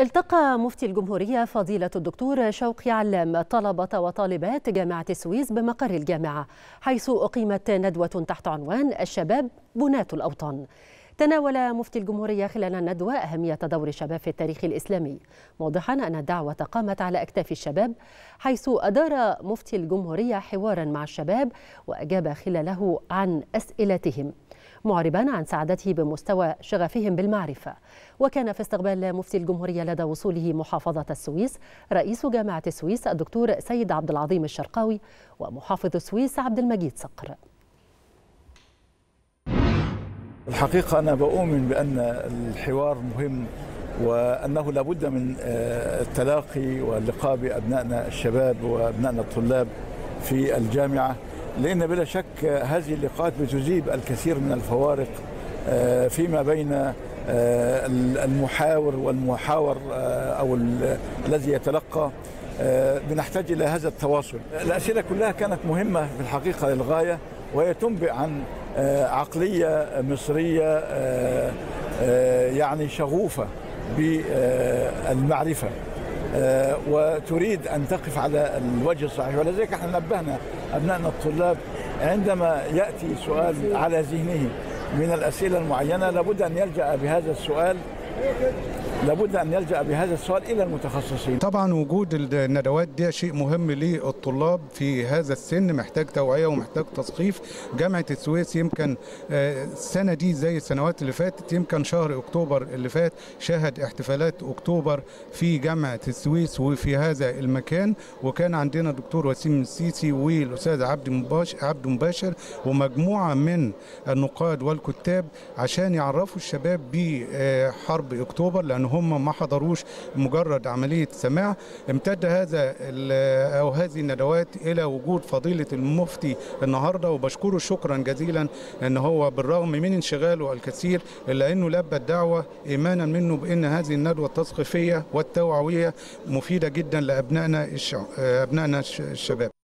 التقى مفتي الجمهورية فضيلة الدكتور شوقي علام طلبة وطالبات جامعة السويس بمقر الجامعة حيث أقيمت ندوة تحت عنوان الشباب بناة الأوطان. تناول مفتي الجمهورية خلال الندوة أهمية دور الشباب في التاريخ الإسلامي. موضحا أن الدعوة قامت على أكتاف الشباب حيث أدار مفتي الجمهورية حوارا مع الشباب وأجاب خلاله عن أسئلتهم. معربا عن سعادته بمستوى شغفهم بالمعرفة. وكان في استقبال مفتي الجمهورية لدى وصوله محافظة السويس رئيس جامعة السويس الدكتور سيد عبد العظيم الشرقاوي ومحافظ السويس عبد المجيد صقر. الحقيقة أنا بؤمن بأن الحوار مهم وأنه لابد من التلاقي واللقاء بأبنائنا الشباب وأبنائنا الطلاب في الجامعة. لأن بلا شك هذه اللقاءات بتجيب الكثير من الفوارق فيما بين المحاور والمحاور أو الذي يتلقى. بنحتاج إلى هذا التواصل. الأسئلة كلها كانت مهمة في الحقيقة للغاية وهي تنبئ عن عقلية مصرية يعني شغوفة بالمعرفة. وتريد أن تقف على الوجه الصحيح. ولذلك إحنا نبهنا أبنائنا الطلاب عندما يأتي سؤال على ذهنه من الأسئلة المعينة لابد أن يلجأ بهذا السؤال لابد أن يلجأ بهذا السؤال إلى المتخصصين. طبعا وجود الندوات ده شيء مهم للطلاب في هذا السن محتاج توعية ومحتاج تثقيف. جامعة السويس يمكن السنة دي زي السنوات اللي فاتت يمكن شهر أكتوبر اللي فات شهد احتفالات أكتوبر في جامعة السويس وفي هذا المكان وكان عندنا الدكتور وسيم السيسي والأستاذ عبد مباشر عبد مباشر ومجموعة من النقاد والكتاب عشان يعرفوا الشباب بحرب أكتوبر لأن هم ما حضروش مجرد عملية سماع. امتد هذا أو هذه الندوات إلى وجود فضيلة المفتي النهارده وبشكره شكرا جزيلا أن هو بالرغم من انشغاله الكثير إلا أنه لبى الدعوة ايمانا منه بأن هذه الندوة التثقيفية والتوعوية مفيدة جدا لأبنائنا أبنائنا الشباب.